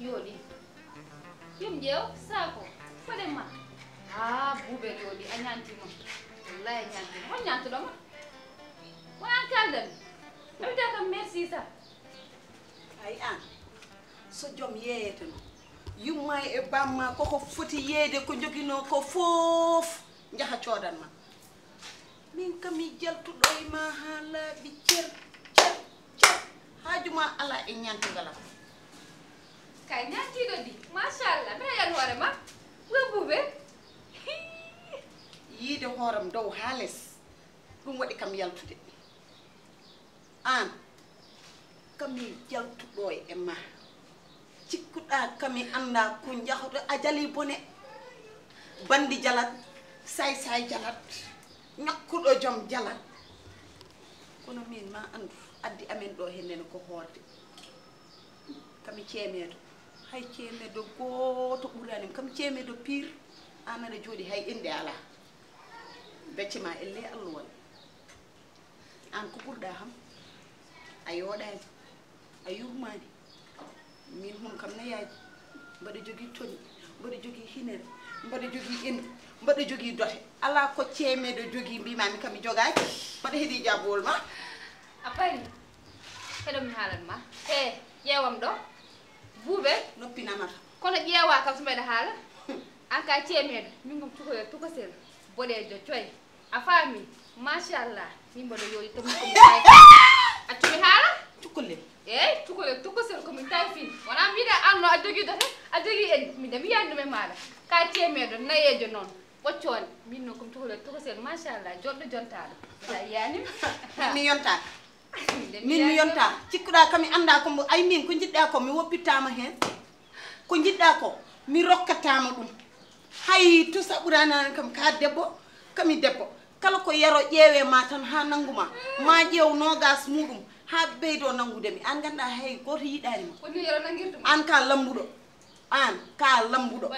yooɗi yum ƴeew sako. Faɗen ma. Ha bubel yooɗi a ñantima wallahi a ñantima hon ñantuɗoma wonan kaldami ɗawita kam merci sa. Ay an so joom yeeyeteno yumma e bamma koko foti yeeyde ko joguino ko fof jaha coodanma min kam mi jaltuɗo e ma ha laaɓi cer cer cer. Haajuma ala e ñantugalam kay ñantiɗo di. Machallah mbeɗa yan hoore ma wo bube yiide hooram dow ha less ɗum waɗi kam yaltude an kami jaltuɗo e ma cikkuɗa kami anda ko jahoto a jali bone bandi jalat say say jalat ñakkuɗo joom jalat kono min ma andu addi amen ɗo ko kami ceemeedo hay cemeɗo gooto ɓuranim kam cemeɗo pire an aɗa jooɗi hay inde ala becce ma elle e allah waɗi an ko ɓurɗa ham a yooɗani a yurmani min hon kam nayaji mbaɗa jogii toni mbaɗa jogii hinere mbaɗa jogii inde mbaɗa jogii dote ala ko ceemeɗo jogii mbimami kami jogaaki mbaɗa heeɗi jaabowol ma a pari heɗomi haalan ma e ƴeewam ɗo. Buuɓe noppinamata kono ƴeewa kam so mbeɗa haala an ka ceemeɗo min kom tukoyo tukosel boɗejo coye a faami machallah min mbaɗa yoyi tomi komi accumi haala cukalel eyyi tukole tukosel komin tawi fin wona mbiɗa anno a jogui dote a jogui en minde mi yiyani ɗum e maɗa ka ceemeɗo nayejo noon ɓoccone min noon komi tukole tukosel machallah joɗɗo jontaɗo sa yiyanimi mi yonta Minde min mi yonta. Cikkuɗa kami anda ko ay min ko jiɗɗa ko mi woppittama hen. Ko jiɗɗa ko mi rokkatama ɗum. Hay tusa ɓuranani kam ka debbo kami debbo. Kala ko yaro ƴeewe ma tan ha nangguma ma. Ƴeew nogas muɗum ha ɓeydo nanggude mi. An ganduɗa hay goto yiɗanima an ka lambuɗo. An ka lambuɗo. Ko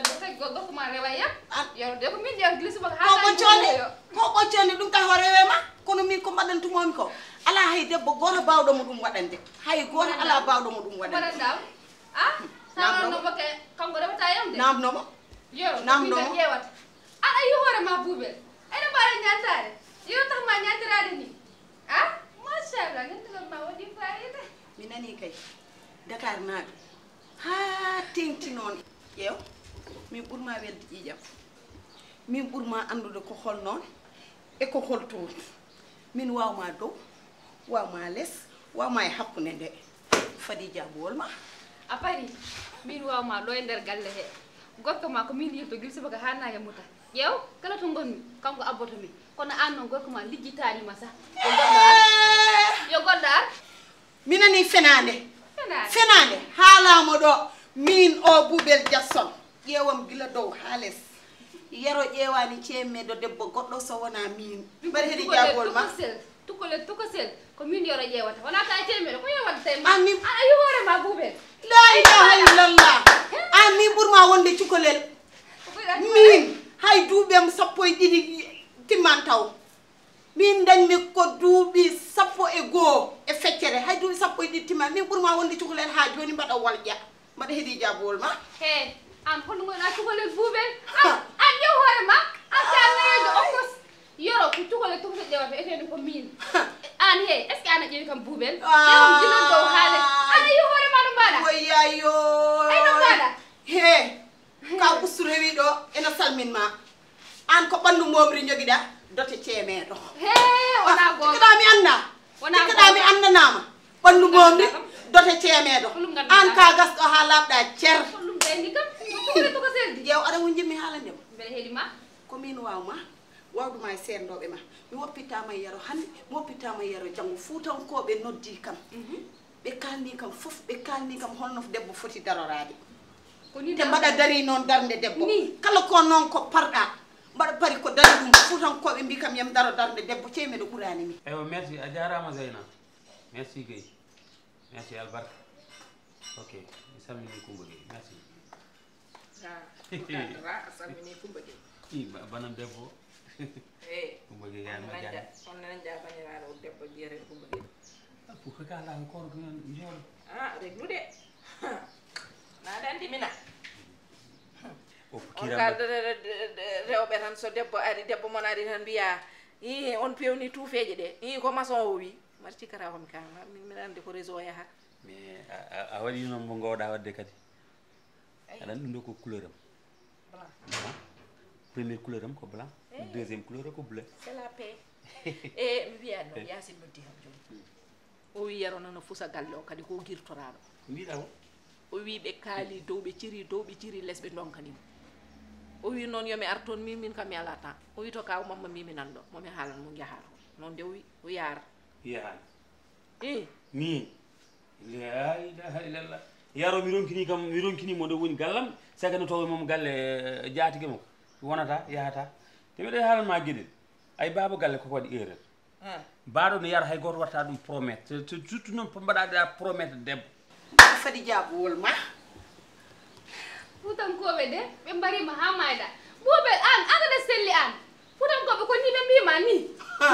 ɓoccone ko ɓoccone ɗum ka ho rewema kono min ko mbaɗantumomi ko. Ala hay debbo goto bawɗomo ɗum waɗande hay goto ala bawɗomo ɗum waɗande mbaɗandam a Nam ɗo. sanono boke kanko rewata yam de namnomo yero Nam min ɗo. ƴeewata an a yi hoore ma buuɓel. Ene mbaɗa ñantade yo tax ma ñantirade ni. A machallah ñantigal ma waɗi fayida mi nani kay dakar naaɓe. Ha tengti noon ƴeew min ɓurma welde ƴiƴam min ɓurma andude ko hol noon e ko hol toon min wawma dow wawma less wawma e hakkude nde. Fadi jaabowol ma. A pari min wawma ɗo e nder galle he. Gorko ma ko min yirto gilsibaka ha naga muta. Ƴeew kala to gonmi kanko abboto min kono an noon gorko ma lijjitanima sa. Yo goɗɗo ar. Yo goɗɗo ar. Minani fenade fenade haalama ɗo. Min o buubel jasson ƴeewam gila dow ha less yero ƴeewani ceemmeɗo debbo goɗɗo so wona min mbaɗi heɗi jaagol ma. tukkole tokosel ko min yoro ƴeewata wona ka ceemmeɗo ko yo waddata e ma amin yi hoore ma buuɓel la ilaha illallah. An min ɓurma wonde cukalel. Min hay duuɓem sappo e ɗiɗi timman taw. Min dañmi ko duuɓi sappo e goho e feccere. Hay duuɓi sappo e ɗiɗi timman. Min ɓurma wonde cukalel ha joni mbaɗa walƴa mbaɗa heeɗi jaabowol ma. E an hono gonɗa cukalel buuɓel an an ƴew hoore ma an ka nayejo okkos yoro ko cukole tukose ƴewata etede ko min an he est ce que an a ƴeewi kam buuɓel ƴewam jinon dow haale ana yi hoore ma no mbaɗa Oye ayyo Ay, no mbaɗa? he ka ustu rewi ɗo ene salminma an ko ɓandu momri joguiɗa dote ceemeɗo he wona gonga tikkaɗa mi anda Wona tikkaɗa mi gonga. andanama ɓandu momri dote ceemeɗo an ka gasɗo ha labɗa cer ɗum ɓendi kam tuure to ko seldi ƴeew aɗa won jimmi haalandema mbeɗa heeɗima komin wawma wawduma e seerdoɓe ma mi woppitama e yaro hande mi woppitama e yaro janggo fuutankoɓe noddi kam. Ɓe kalni kam foof ɓe kalni kam holno debbo foti darorade ko ni te mbaɗa dari noon darde debbo. Ni. kala ko noon ko parɗa mbaɗa pari ko dari ɗum. Fuutankoɓe mbi kam yam daro darde debbo ceemeɗo ɓurani mi. Eyo merci. A jarama zeyna. Merci gueye merci albarka. Ok mi merci sammini kumba iba banam debbo kumbogi gamajan jabaniraro debbo jeere kumbogi pour que kala encore ko non jol ah reglude na dandi mina. O kiram rewbe tan so debbo ari debbo mon ari tan biya i on pewni tuufeje de i ko maçon o wi. Mbar cikkata komi kama min mbiɗa andi ko réseau yaha ya. a waɗi noon mo gowɗa wadde aɗa ɗum ɗo ko couleur am. Blanc. Première couleur am ko blanc. Deuxiéme couleur ko bleu. C'est la paix. E mi wiya noon yasin noddi kam joni o wi yaro noon o fusa galle o kadi ko guirtoraɗo mbiɗa ko o wi ɓe kaali dow ɓe ciri dow ɓe ciri less ɓe donkanimo o wi noon yomi ar toon min min kam mi ala temps o wi to kaw mamma mi mi nan ɗo momi haalan mo jahata noon nde o wi o yaara yahani i min la ilaha illallah yaro mi ronkini kam mi ronkinimo nde woni gallam. Sagane towe mom galle eh, jaatige mo wonata yahata. Te mbiɗa haalanma gueɗel ay baba galle koko waɗi erreur. Mbaɗo no yara hay goto watta ɗum promettre te surtout noon mbaɗaɗa promettre debbo. Fadi jabuwol ma. Fuutankoɓe de ɓe mbarima ha mayda. Ɓuuɓel an an aɗa selli an. Fuutankoɓe ko ni ɓe mbima ni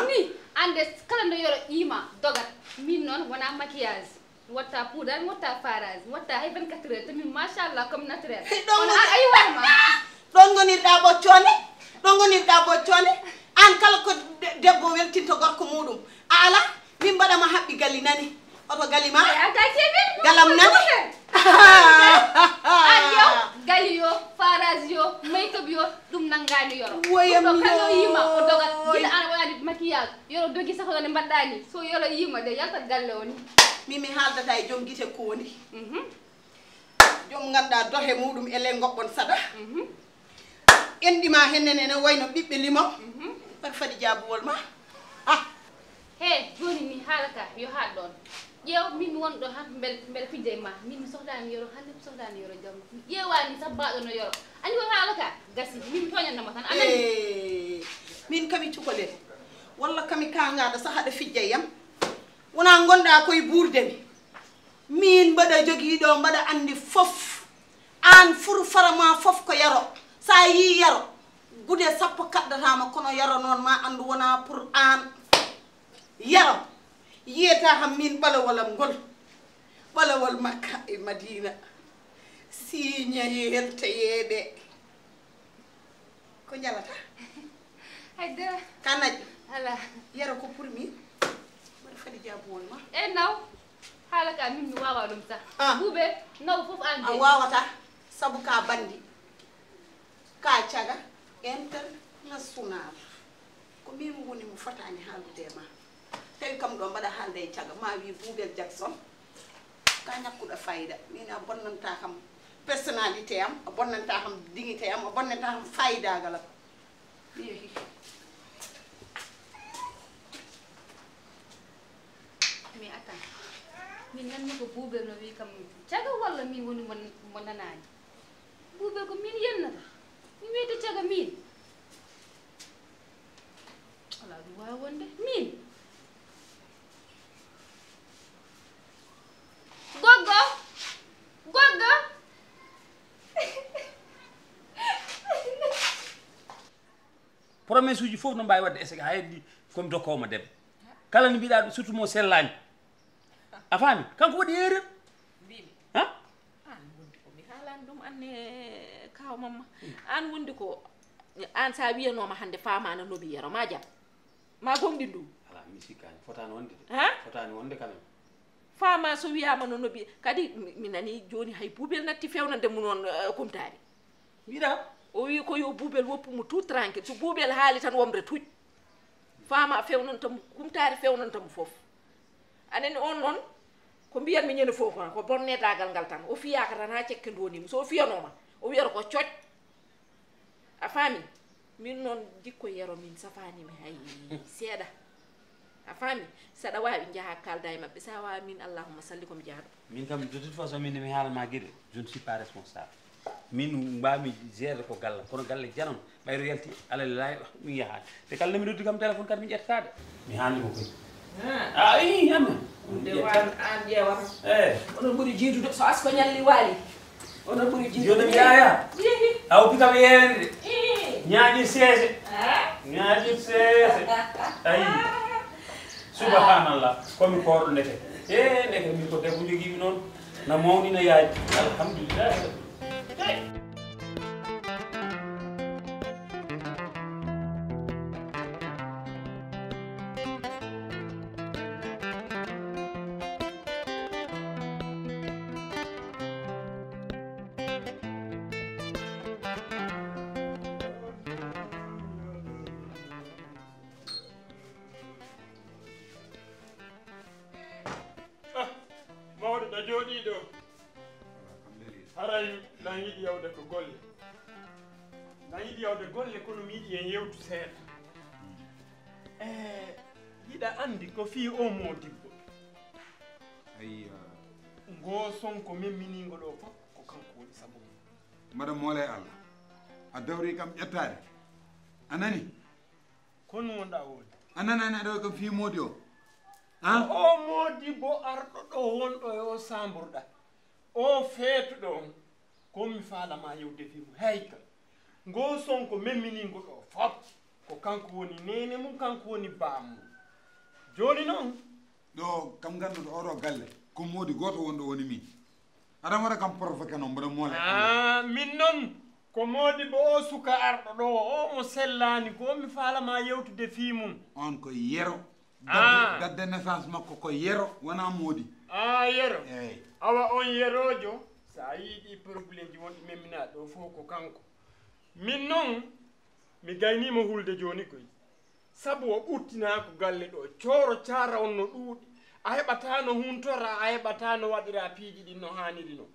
ni. Ande kala nde yoro ƴiima dogat. Min noon wona maquillage نوطى بودر نوطى فارز نوطى 24 بن tami تمي comme شاء الله كم نترس دونغو ايوه ما دونغو ني دابو تشوني دونغو ني دابو تشوني an kala ko debbo wel tinto gorko muɗum a ala min mbaɗama haɓɓi galli nani? Oto gali ma? Galam nani? yo gali yo farage yo makeup yo ɗum nanngani yoro woyamɗo kaño yima o dogat gila an waɗani maquillage yoro dogi sahoyone mbaɗɗani so yoro yima de yaltat galle o ni min mi haaldata e joom gite koondi mhm. joom ngannduɗa dohe muɗum ele goɓɓon sada mhm. enɗima hennen ene wayno ɓiɓɓe limam mhm. mbaɗa fadi jaabuwol ma. A he joni mi haalata yo haat ɗon. Ƴeew min wonɗo han beele beele fijde ma. Min mi sohlani yoro hande mi sohlani yoro jam. Mi ƴeewani tan no yoro. Andi ko haalata? Gasi min mi toñannama tan. Anani min kami cukalel. Walla kami kangaɗo sahaɗo fijjeyam wona gonɗa koye burde mi. Min mbaɗa joguiɗo mbaɗa andi fof. An furu farama fof ko yaro. Sa yi yaro. Gude sappo kaddatama kono yaro noon ma andu wona pour an. Yaro. Yiyata ham min ɓalawolam ngol. Ɓalawol makka e madina. Siña yeltayeɓe ko jalata haydara. Kanaƴƴo ala. Yaro ko pour min mbaɗa fadi jabuwol ma e naw. Haala ka min mi wawa ɗum sa Ah. ɓuuɓe naw fof an a wawata saabu ka bandi. Ka caga international ko min woni mo fotani haaldude e ma tawi kam ɗo mbaɗa haalde e caga ma wi buubel jackson. Ka ñakkuɗo fayida. Min a bonnanta kam personnalité am a bonnanta kam dignité am a bonnanta kam fayidagal am mi yehi min nanmi mako buubel no wi kam caga walla min woni mo mo nanani buubel ko min yennata mi wiyde caga min. Ala ɗum wawi wonde min. Goggo! Goggo! Promesse uji fof no mbawi wadde échec haydi komi dokkowma debbo. Kala no mbiɗa ɗum, surtout mo sellani a faami kanko waɗi erreur mbimi ha an wondi ko mi haalani ɗum anne kaw mamma. An wondi ko an sa wiyanoma hande famana noɓi yero. Ma jam ma gonɗi ɗum ala mi sikkani fotani wonde de. Ha fotani wonde quand même fama so wiyama nono bi kadi mi- nani joni hay buubel natti fewnande mu noon uh, kumtari. Mbiɗa? O wi ko yo buubel woppumo tout tranquille. So buubel haali tan womre tuj fama fewnantamo kumtari fewnantamo foof anani on noon ko mbiyatmi ñande fof kon ko bonnedagal ngal tan o fiyaka tan ha cekke so fiyanoma o wiyata ko coc. A faami min noon jikko yero min safanimi hay seeɗa a faami saɗa wawi jaaha kalda e mabɓe sa wawi min allahuma salli komi jaaɗo. Min kam de toute façon min mi haalama gueɗe je ne suis pas responsable. Min mbami gérde ko galle kono galle janon ɓayro yalti alal layi min yahani te kala mi noddi kam téléphone kadi mi ƴettade mi hannimo koy a i amen nde wan an ƴewata eyyi onon ɓuuri jiidude so asko ñalli waali onon ɓuuri jiidude joni mi yaya Hihi. aw pikam yewende de ñaaƴi seese Ah. ñaaƴi seese ayi subhanallah. Komi koɗo ndeke e ndeke min ko debbo joguimi noon no mawni no yaaji alhamdulillah kono mi yiɗi en yewtu seeɗa. E yiɗa andi ko fii o modibbo ayya. Ngoo sonko memminingo ɗo fof ko kanko woni sabu mbaɗa moole e allah. A dawri kam ƴettaade. A nani? Kono wonɗa woodi? A nanani aɗa kam fii moodi o? Han o moodibbo arɗo ɗo wonɗo e o samburɗa o feetuɗo on komi faalama yewde fimu hayka ngo sonko memminingo ɗo fof ko kanko woni nene mum kanko woni baam joni noon ɗo kam ganduɗo oɗo galle. Ko modi goto wonɗo woni min. Aɗa waɗa kam provoqué noon mbaɗa moole ah, min noon ko modi bo o suka arɗo ɗo o mo sellani ko mi faalama yewtude fi mum. On ko yero. Ah. Dadde naissance makko ko yero wona moodi a ah, yero. Eyi awa on yerojo sa yiiɗi probléme ji wonɗi memminaɗo ɗo fof ko kanko. min noon mi gaynimo hulde joni koy. Sabu o ɓurtinako galle ɗo cooro cara on no ɗuuɗi. A heɓata no huntora a heɓata no waɗira piiji ɗin no haniri no.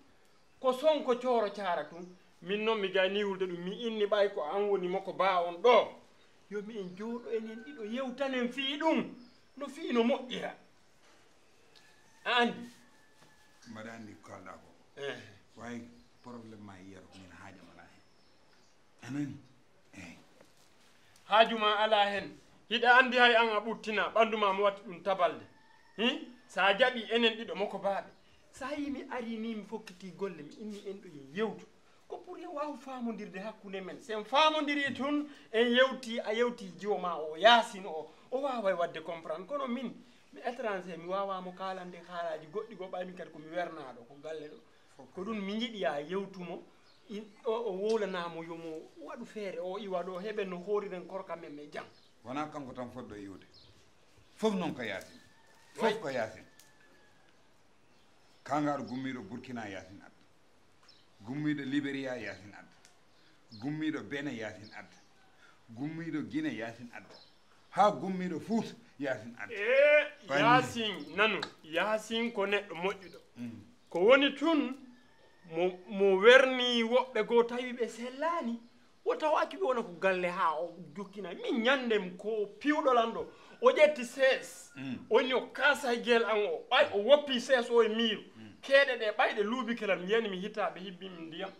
Ko sonko cooro cara tun min noon mi gayni hulde ɗum mi inni ɓay ko an woni moko ba on ɗo. Yomi en jooɗo enen ɗiɗo yewtanen fii ɗum no fii no moƴƴira. A andi mbaɗa andi ko kalɗa ko. Eh. Wawi probléme ma yiyata anani eyi haajuma ala hen. Hiɗa andi hay an a ɓurtina ɓandu ma mo watti ɗum tabalde hi? Sa jaɓi enen ɗiɗo moko baaɓe. Sa yi mi ari ni mi fokkiti golle mi inni en ɗo yen yewtu. Ko pour en waw famodirde hakkude men. Sen famodiri tun en yewti a yewti jiwo ma o yaasino o. O wawa wadde comprendre. Kono min mi étranger mi wawamo kalande haalaji goɗɗi go ɓaymi kadi komi wernaɗo ko galle ɗo. Ko ɗum mi jiiɗi ya yewtumo o o wowlanamo yomo waɗu feere o iwa ɗo heɓe no horiren korka men me jam. Wona kanko tan fodɗo yiwde. Fof noon ko yaasin fof ko yaasin kangaɗo gummiɗo burkina yaasin adda. Gummiɗo libéria yaasin adda. Gummiɗo bene yaasin adda. Gummiɗo guine yaasin adda. Ha gummiɗo fuuta yaasin adda. E yasin nanu yasin ko neɗɗo moƴƴuɗo. Mm. Ko woni tun mo mo werni woɓɓe goo tawi ɓe sellani o tawaki ɓe wona ko galle haa o jokkina. Min ñandem ko piwɗolan ɗo. O ƴetti sees. Mm. woni o kasa guel an o. Ɓay o woppi sees o e miiru. Keeɗe ɗe ɓayɗe luubi mi yiyani mi hitaɓe hibbimi ndiyam.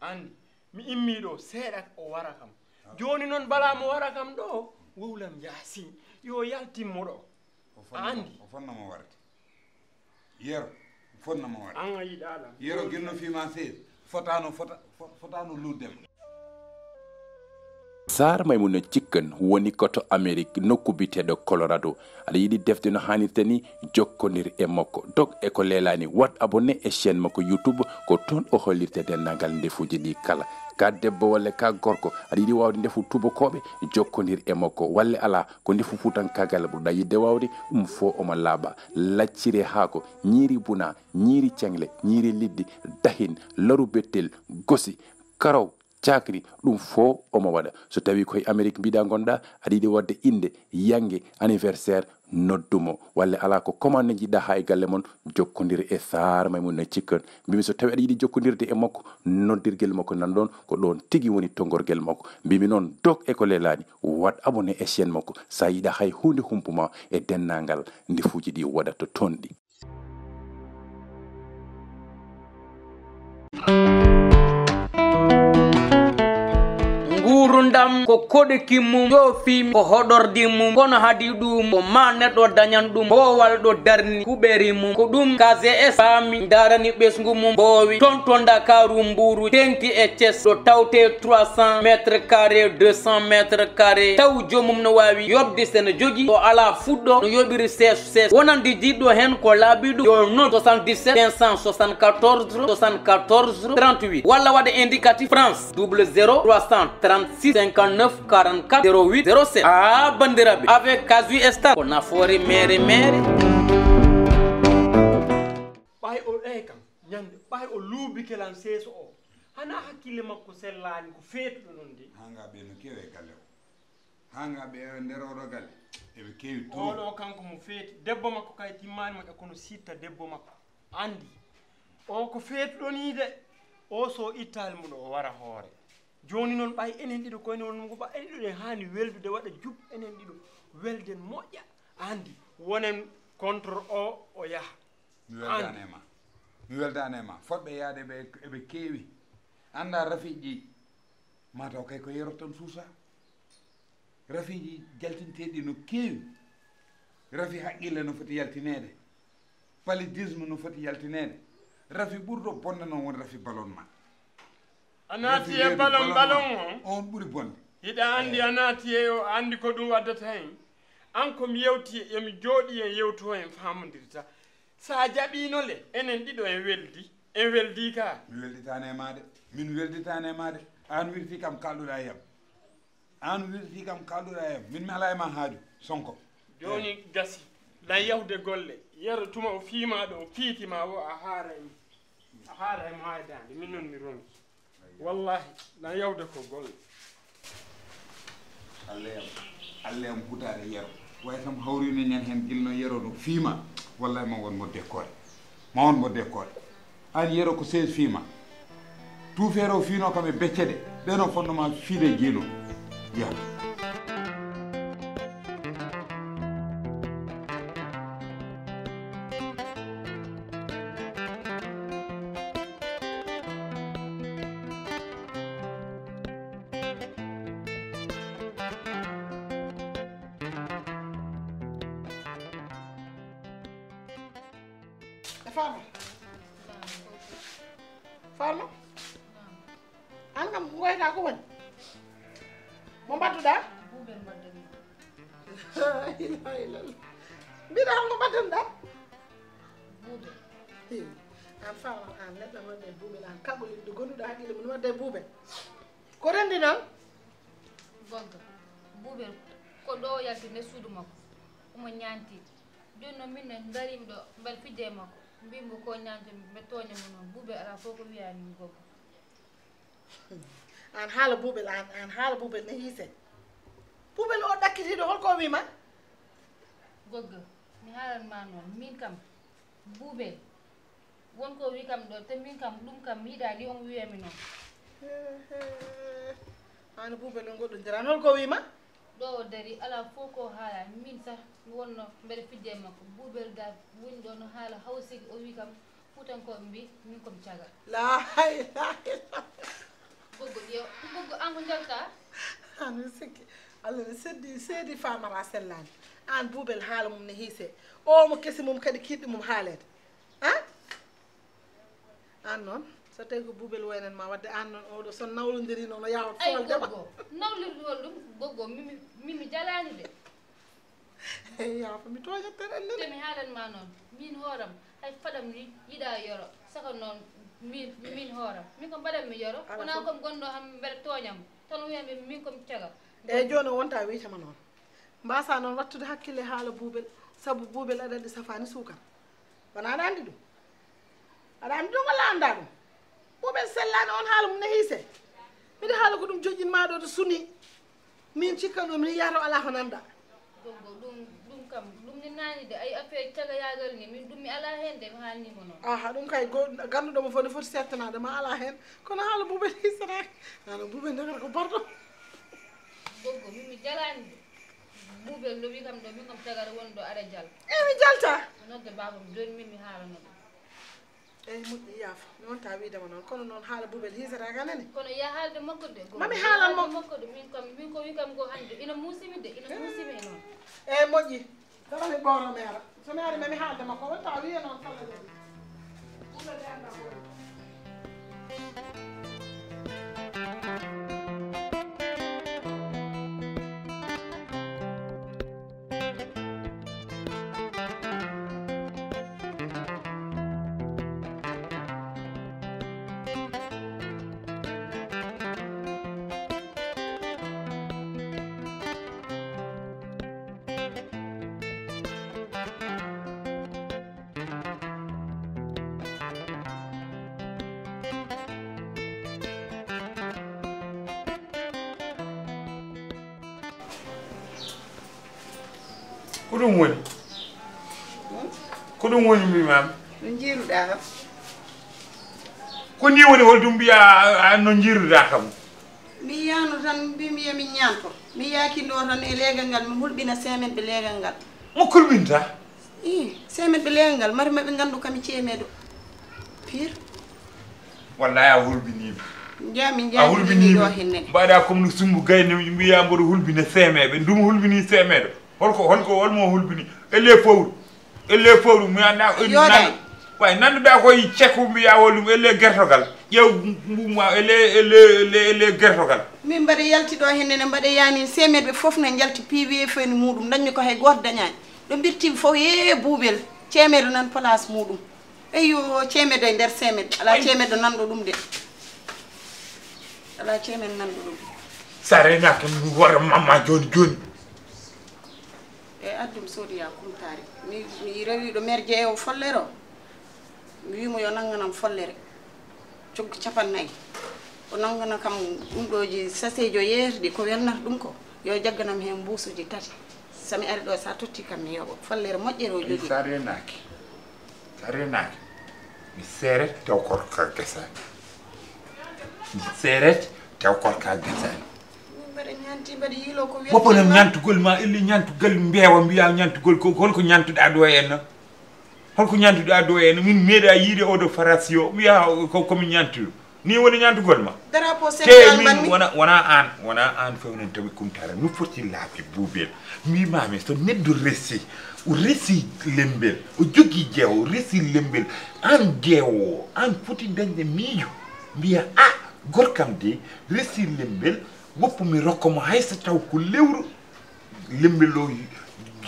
Andi mi immiɗo seeɗa o wara kam. Joni noon bala mo wara kam ɗo wowlam yasin yo yaltimmo ɗo. Andi. fonnama o fonnamo warde yero fonnama warde an a yiɗaɗam yero guinno fima sees fotano fota fo- fotano luddema sar maymuna cikkan woni koto amérique nokku biteɗo colorado. Aɗa yiɗi defde no hannirta ni jokkodir e makko dog e ko lelani wat abonné e chaine makko youtube ko toon o hollirte dendagal ndefuji ɗi kala. Ka debbo walla ka gorko. Aɗa yiɗi wawde ndefu tubakoɓe jokkodir e makko walla ala ko ndefu futankagal ɓurɗa yidde wawde ɗum fo omo laaɓa laccire haako ñiiri buna ñiiri cengle ñiiri liddi dahin laru bettel gosi karaw cakri ɗum fo omo waɗa so tawi koye amérique mbiɗa gonɗa aɗa yiɗi wadde inde yange anniversaire noddumo. Walla ala ko commande jiɗɗa ha e galle moon jokkodir e sarma mum no cikkan mbimi so tawi aɗa yiɗi jokkodirde e makko noddirguel makko nan ɗon ko ɗon tigui woni tongorguel makko. Mbimi noon dog e ko lelani wat abonné e chaine makko sa yiɗa hay hunde humpuma e dennagal ndefuji ɗi waɗata toon ɗi. gurdam ko koɗeki mum yoofimi ko hoɗordi mum kono haadi ɗum ko ma neɗɗo dañan ɗum bowal ɗo darni kuɓeri mum ko ɗum kgs faami darani ɓesgu mum boowi ton to dakaru mburu tengki e thies ɗo tawte 300 métre carré 200 métre carré taw jomum no wawi yobde sene jogui o ala fuɗɗo no yoɓiri ses ses wonandi jiɗɗo hen ko laabiɗo yo noon 77 574 74 38 walla waɗa indicatif france double 0 336 59 44 08 07 a bandiraɓe. Avec casui star. Ko nafoore mere mere. Ɓay o ɗay kam. Ñande ɓay o luubi kelan seeso o. Hana hakkille makko sellani ko feetuɗo noon de. Hanga ɓe no kewe galle o. Hanga ɓe e nder oɗo galle. Eɓe kewi to oɗo kanko mo feeti. Debbo makko kay timmani mo e kono sitta debbo makko. Andi o ko feetuɗo ni de. O so ittali mum o wara hoore. jooni noon ɓay enen ɗiɗo koyne wonmgo ɓa enen ɗiɗo en haani weldude waɗa jub enen ɗiɗo. Welden moƴƴa andi wonen contre o o yaha. Mi weldani e ma. Mi weldani e ma. Foɗɓe yaade ɓe eɓe keewi. Anda rafiiji mataw kay ko yerot tan suusa? Rafiiji jaltinteɗi no keewi. Rafi haqqille no foti yaltinede palidisme no foti yaltinede rafi ɓurɗo bonde noon woni rafi ballonnement a naati e balon balon o. On ɓuri bonde. Hiɗa anndi a naati e o anndi ko ɗum waddata hen. An komi yewti emi jooɗi e en yewto en famodirta so a jaɓino le enen ɗiɗo en weldi. En weldi ka? Mi welditani e ma de min welditani e ma de an wirti kam kalɗuɗa e yam. An wirti kam kalɗuɗa e yam. Min mi ala e ma haaju sonko. Joni gasi lan yahde golle. Yero tuma o fiima ɗo o fiitima o a haara en a haara e haydande e min noon mi ronki wallahi na yawde ko golle. Allah yam allah yam hutaare yero. Way kam hawrino ñan heen gilno yero no fiima wallahi ma won modde koore ma won modde koore an yero ko sege fiima. Tuufeero fiino kam e becce de ɗeno fondement fiide jeelol yiyata omo ñaanti joni noon min ne darimi ɗo mbel fijde e makko mbimo ko ñaantomi mbe toñamo noon buuɓel ala fof ko wiyanimi goggo an haala buuɓel an an haala buuɓel ne hiise. Buuɓel o ɗakkitiɗo holko wima gogga mi haalanma noon min kam buuɓel wonko wi kam ɗo te min kam ɗum kam mi yiɗa ni on wiyami noon an buuɓel o goɗɗodiran holko wima ɗo o dari ala fof ko haala. Min sah wonno mbeɗa fijje e makko. Ɓuuɓel gal woni ɗo no haala hawsigi o wi kam futankoɓe mbi min komi cagal. Lahaylahila goggo ƴew goggo an ko jalta an mi sikki. Allah ne seddi seedi famara sellani an buuɓel haala mum ne hiise. O mo kesi mum kadi kiɗɗi mum haalede a an noon so tawi ko buubel waynan ma wadde an noon oɗo so nawlodiri noon o yawat foldeɓa nawlirgol ɗum goggo mimi mimi jalani de. yaafa mi tooñatten annene mi haalanma noon min hooram hay faɗam ni yiɗa yoro. Saka noon min min hooram. Min ko mbaɗatmi yoro. Wona komi gonɗo ham mbeɗa tooñam. Tan wiyami min komi caga. Eyyi joni o wonta wiitama noon. Mbasa noon wattude hakkille haala buubel saabu buubel aɗa andi safani suukam wona aɗa andi ɗum? Aɗa andi ɗum walla anda ɗum? Buubel sellani on haala mum ne hiise. Mbiɗa haala ko ɗum joƴƴinmaɗo to suni. Min cikkan ɗum ni yaato ala ko nanda gogo ɗum ɗum kam ɗum ni nanide ay affaire cagayagal ni min ɗum mi ala hen de mi haalnima noon. Aha ɗum kay go ganduɗomo fof ne foti settanade ma ala hen. Kono haala buuɓe hisanaki ana buuɓe ndekata ko barɗo gogo min mi jalani de. Buuɓel ɗo wi kam ɗo min kam tagara woni ɗo aɗa jal. E mi jalta. Nodde babam joni min mi haalanoɗum moƴƴi yaafa mi wonta widema noon kono noon haala buubel hiisetake anani kono ya haalde makko de Mami ya haalanmo. haalde makko de min kam min ko wi kam go hande ina muusimi de ina muusimi e noon eyyi moƴƴi kala mi ɓowno mi ara so mi ari mami haalde makko wonta wiye noon kala de buubel de anda ko ko ɗum woni ko ɗum woni mbimami no jiiruɗa kam ko ni woni holdum mbiya no jiiruɗa kam mi yano tan mbimi yomi ñanto. Mi yakillo tan e leegal ngal mi hulɓina semenɓe leegal ngal. Mo kulɓinta i semenɓe leegal ngal mari maɓe gandu kami ceemeɗo pire wallahi a hulɓinima jami a jamiɗo hulɓinima henne mbaɗa comme no sumbu gayne mbiya mboɗo hulɓina semeɓe ndum hulɓini semeɗo holko holko holmo hulɓini elle fowru elle fowru mi anda Yooɗani. way nanduɗa koye cekku mbiya hollum elle guertogal ƴew mbuma elle elle elle elle guertogal min mbaɗa yaltiɗo hennene mbaɗa yani semeɗɓe foof ne jalti piiwi feni muɗum dañmi ko hay goto dañani ɗo birtimi fof ye buubel cemeɗo nan place muɗum eyyo cemeɗo e nder semeɗe ala cemeɗo nanɗo ɗum de ala cemeɗo nanɗo ɗum sa renaka mi wara mamma joni joni e addum soodiya kumtare mi mi rewi ɗo maire Jeeyowo follere o mi wimo yo nangganam follere. Coggu capannayyi. O nanggana kam ɗum ɗoji sasejo yeerɗi ko welnata ɗum ko. Yo jagganam hen mbuusuji tati. Somi ari ɗo sa totti kam mi yoɓa. Follere moƴƴere o jogi. Sa renaki sa renaki mi seeret taw korka gesani mi seeret taw korka gesani woppano ñantugol ma illi ñantugol mbeewa mbiya ñantugol ko holko ñantuɗa ɗo henna holko ñantuɗa ɗo henna min meeɗa yiide oɗo farasi o mbiya komi ñantuɗo ni woni ñantugol ma. Te min wona wona an wona an fewnen tawi kumtara no foti laabi buubel mbimami so neɗɗo resi o resi lembel o jogui jeewo o resi lembel an jeewo an foti dañde miijo. Mbiya a gorkam de resi lembel woppu mi rokka mo hayso taw ko lewru. Lembel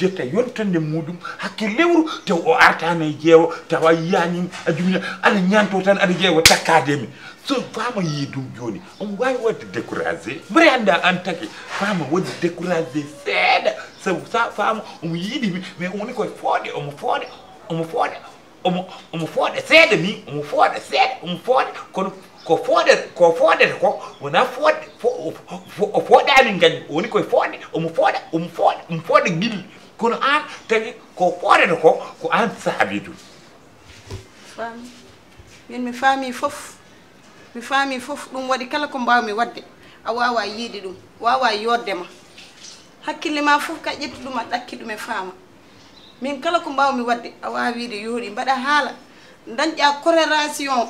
jetta yontande muɗum hakke lewru taw o artani e jeewo taw a yiyani a jumina aɗa ñanto tan aɗa ƴeewa takkademi so fama yii ɗum joni omo wawi wadde découragé. Mbaɗa anda an taki fama wadde découragé seeɗa. Sabu sa fama omo yiiɗimi mais woni koye fooɗe omo fooɗa omo fooɗa omo omo fooɗa seeɗa ni omo fooɗa seeɗa omo fooɗa kono ko fooɗete ko fooɗete ko wona fooɗde fooɗani gañ woni koye fooɗe omo fooɗa omo fooɗa omo fooɗa guilli kono an tawi ko fooɗete ko ko an saabi ɗum faami min mi faami fof mi faami fof ɗum waɗi kala ko mbawmi wadde. A wawa yiide ɗum wawa yodde ma. Hakkille ma fof ka ƴettu ɗum a ɗakki ɗum e faama min kala ko mbawmi wadde a wawa wiide yooɗi mbaɗa haala dañƴa corrélation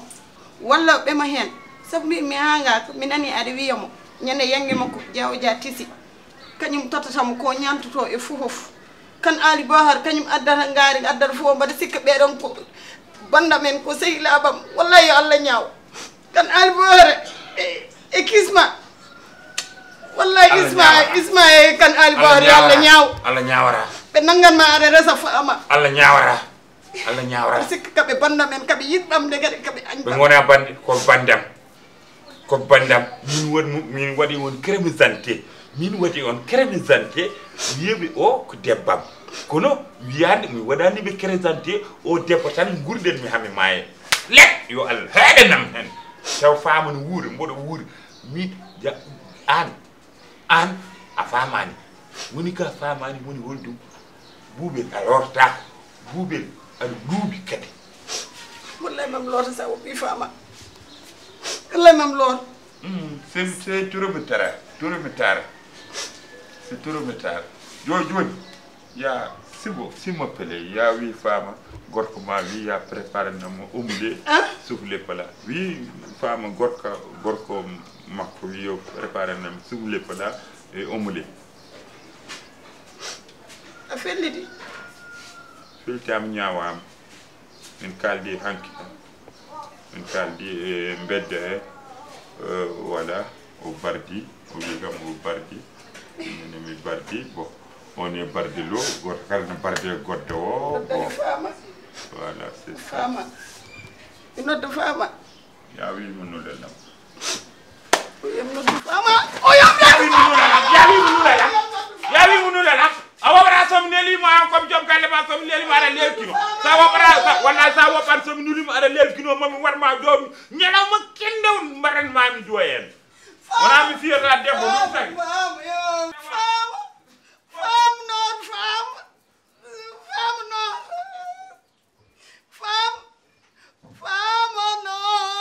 walla ɓema hen. Saabu min mi hanga mi nani aɗa wiyamo ñande yangue makko jawo dia tisi. Kañum totatamo ko ñantoto e fofof kan ali bahar kañum addata ngaari addata fof mbaɗa sikka ɓeɗon ko banda men ko sehilaɓam wallahi yo allah ñaaw. Kan alboore e kisma. Wallahi isma isma e kan alboore yo allah ñaaw. Allah ñawara ɓe nangganma aɗa resa faama allah ñawara allah ñawara par sikka kaɓe banda men kaɓe yiɗɗamde kadi kaɓe ɓe añɗam gona bande ko bandam ko bandam min waɗi min waɗi on crémisante min waɗi on crémisante wiyeɓe o ko debbam kono wiyande mi waɗaniɓe crémisante o debbo tan gurɗen mi hami maaye let yo allah heeɗanam hen taw faama no wuuri mboɗo wuuri min ja- an an a famani woni ka famani woni holdum buuɓel a lortako buuɓel aɗa luuɓi kadi wallahi mam loota sa woppi faama wallahi mam loota c'est c'est trop tard trop tard c'est trop tard joni joni ya simo simo pele ya wi fama gorko ma wi ya préparé namo omelé soufflé pala wi fama gorko gorko makko wi yo préparé nam soufflé pala e omelé a felliti filtiyam ñawama min kaldi hanki min kaldi e bedde e, wala o bardi o wigam o bardi ni e mi bardi bo on est bardi lo goto kal na bardi e goddo ya o bo wala c'est ça. ino nodda fama ya wimo nulalam oyam nodda fama oyam ya wimo nulalam ya wimo nulalam ya wimo nulalam a awara somni limo an komi joom galle ma somni limo aɗa lelkino sa woɓata walla sa woɓat somni limo aɗa lelkino mami watma joomi ñalawma kendew mbaɗan mami jo en wona mi fiyata debbo ɗum tagi Fama, no!